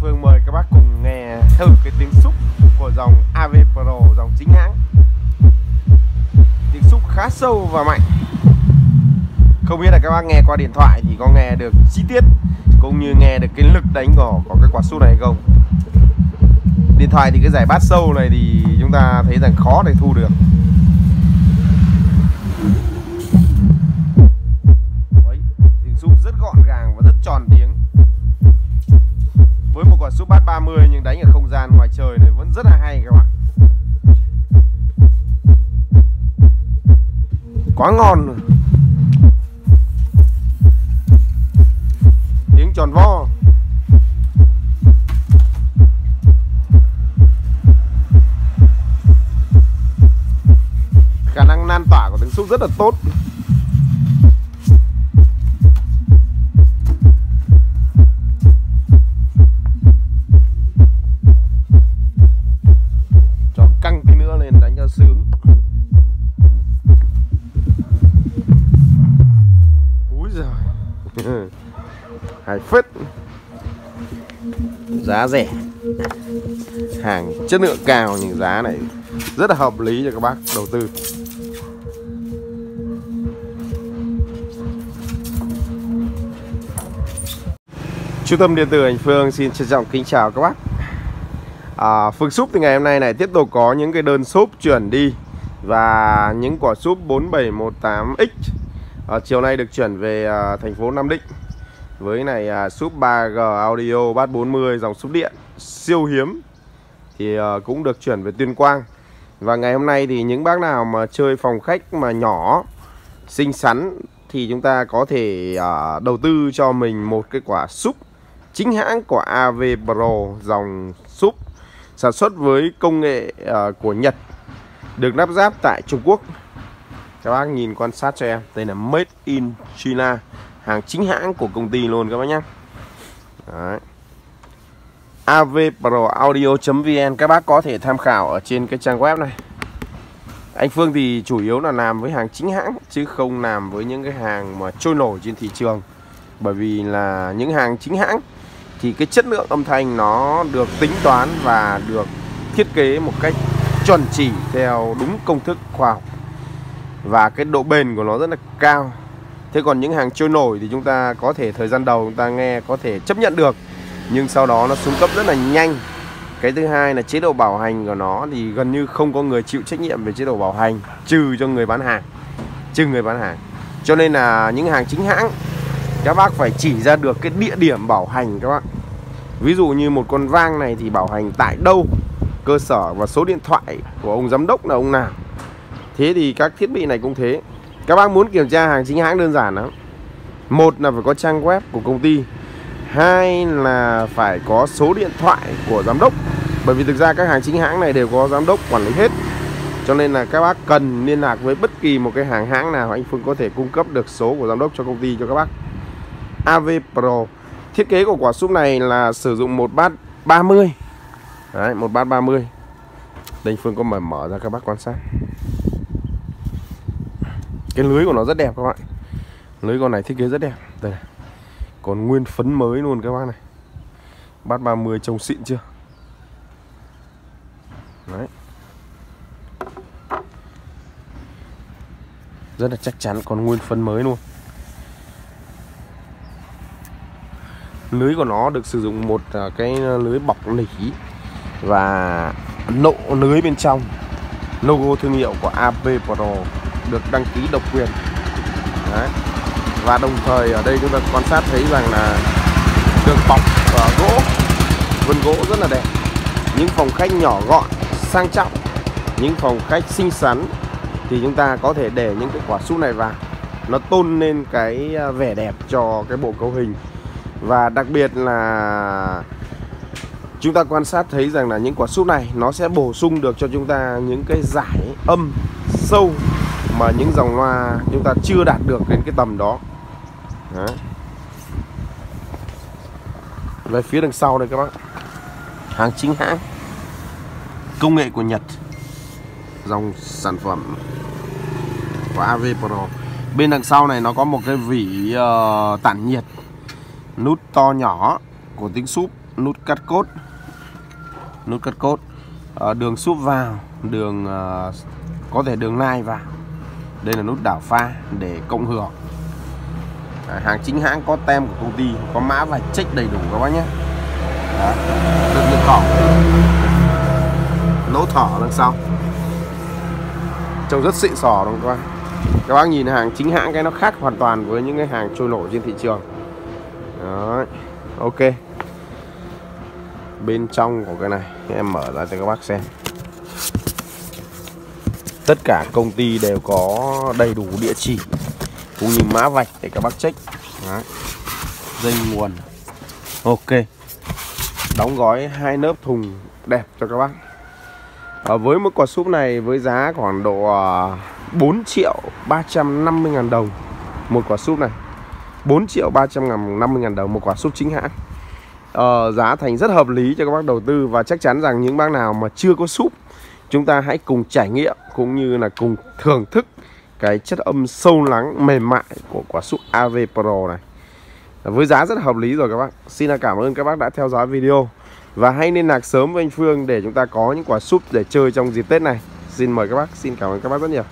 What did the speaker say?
Phương mời các bác cùng nghe thử cái tiếng xúc của dòng AV Pro dòng chính hãng. Tiếng xúc khá sâu và mạnh. Không biết là các bác nghe qua điện thoại thì có nghe được chi tiết Cũng như nghe được cái lực đánh của, của cái quả xúc này hay không. Điện thoại thì cái giải bát sâu này thì chúng ta thấy rằng khó để thu được. Với bát 30 nhưng đánh ở không gian ngoài trời này vẫn rất là hay các bạn. Quá ngon rồi. tiếng tròn vo. Khả năng lan tỏa của tiếng xúc rất là tốt. Ừ. hay phết giá rẻ. Hàng chất lượng cao nhưng giá này rất là hợp lý cho các bác đầu tư. Trung tâm điện tử Anh Phương xin trân trọng kính chào các bác. À, Phương Súp thì ngày hôm nay này tiếp tục có những cái đơn súp chuyển đi Và những quả súp 4718X à, Chiều nay được chuyển về à, thành phố Nam Định Với này à, súp 3G Audio bát 40 dòng súp điện siêu hiếm. Thì à, cũng được chuyển về Tuyên Quang. Và ngày hôm nay thì những bác nào mà chơi phòng khách mà nhỏ Xinh xắn thì chúng ta có thể à, đầu tư cho mình một cái quả súp chính hãng của AV Pro dòng súp sản xuất với công nghệ à, của Nhật được lắp ráp tại Trung Quốc các bác nhìn quan sát cho em. Đây là Made in China. Hàng chính hãng của công ty luôn các bác nhé. Đấy. avproaudio.vn các bác có thể tham khảo ở trên cái trang web này. Anh Phương thì chủ yếu là làm với hàng chính hãng, chứ không làm với những cái hàng mà trôi nổi trên thị trường. Bởi vì là những hàng chính hãng thì cái chất lượng âm thanh nó được tính toán và được thiết kế một cách chuẩn chỉ theo đúng công thức khoa học và cái độ bền của nó rất là cao. Thế còn những hàng trôi nổi thì chúng ta có thể, thời gian đầu chúng ta nghe có thể chấp nhận được. Nhưng sau đó nó xuống cấp rất là nhanh. Cái thứ hai là chế độ bảo hành của nó thì gần như không có người chịu trách nhiệm về chế độ bảo hành, trừ cho người bán hàng. Trừ người bán hàng. Cho nên là những hàng chính hãng, các bác phải chỉ ra được cái địa điểm bảo hành các bác. Ví dụ như một con vang này thì bảo hành tại đâu? Cơ sở và số điện thoại của ông giám đốc là ông nào? Thế thì các thiết bị này cũng thế. Các bác muốn kiểm tra hàng chính hãng đơn giản lắm. Một là phải có trang web của công ty. Hai là phải có số điện thoại của giám đốc. Bởi vì thực ra các hàng chính hãng này đều có giám đốc quản lý hết. Cho nên là các bác cần liên lạc với bất kỳ một cái hàng hãng nào anh Phương có thể cung cấp được số của giám đốc cho công ty cho các bác. AV Pro. Thiết kế của quả súp này là sử dụng một bát 30 Đấy, một bát 30 Đây Phương có mở mở ra các bác quan sát. Cái lưới của nó rất đẹp các bạn. Lưới con này thiết kế rất đẹp. Đây này. Còn nguyên phấn mới luôn các bác này. Bát 30 trông xịn chưa? Đấy. Rất là chắc chắn còn nguyên phấn mới luôn. Lưới của nó được sử dụng một à, cái lưới bọc lỉ và nộ lưới bên trong. Logo thương hiệu của AP Pro được đăng ký độc quyền. Đấy. và đồng thời ở đây chúng ta quan sát thấy rằng là được bọc và gỗ vân gỗ rất là đẹp. Những phòng khách nhỏ gọn, sang trọng, những phòng khách xinh xắn thì chúng ta có thể để những cái quả súp này vào. Nó tôn lên cái à, vẻ đẹp cho cái bộ cấu hình. Và đặc biệt là chúng ta quan sát thấy rằng là những quả súp này nó sẽ bổ sung được cho chúng ta những cái giải âm sâu mà những dòng loa chúng ta chưa đạt được đến cái tầm đó. Đấy. về phía đằng sau đây các bác. Hàng chính hãng. Công nghệ của Nhật. Dòng sản phẩm của AV Pro. Bên đằng sau này nó có một cái vỉ uh, tản nhiệt. Nút to nhỏ của tiếng súp nút cắt cốt. Nút cắt cốt. À, đường súp vào đường uh, có thể đường nai vào đây là nút đảo pha để cộng hưởng. À, hàng chính hãng có tem của công ty có mã và check đầy đủ các bác nhé. Đó. được lực cỏ lỗ thỏ đằng sau. Trông rất xịn sò đúng không các bác? Các bác nhìn hàng chính hãng cái nó khác hoàn toàn với những cái hàng trôi nổi trên thị trường. Đó. ok. Bên trong của cái này em mở ra cho các bác xem tất cả công ty đều có đầy đủ địa chỉ cũng như mã vạch để các bác check. Đấy. dây nguồn. Ok. Đóng gói hai nớp thùng đẹp cho các bác. À, với một quả súp này với giá khoảng độ à, 4 triệu 350 ngàn đồng một quả súp này. 4 triệu 350 ngàn đồng một quả súp chính hãng. À, giá thành rất hợp lý cho các bác đầu tư và chắc chắn rằng những bác nào mà chưa có súp chúng ta hãy cùng trải nghiệm cũng như là cùng thưởng thức cái chất âm sâu lắng mềm mại của quả súp AV Pro này. Với giá rất hợp lý rồi các bác. Xin cảm ơn các bác đã theo dõi video. Và hãy liên lạc sớm với anh Phương để chúng ta có những quả súp để chơi trong dịp Tết này. Xin mời các bác, xin cảm ơn các bác rất nhiều.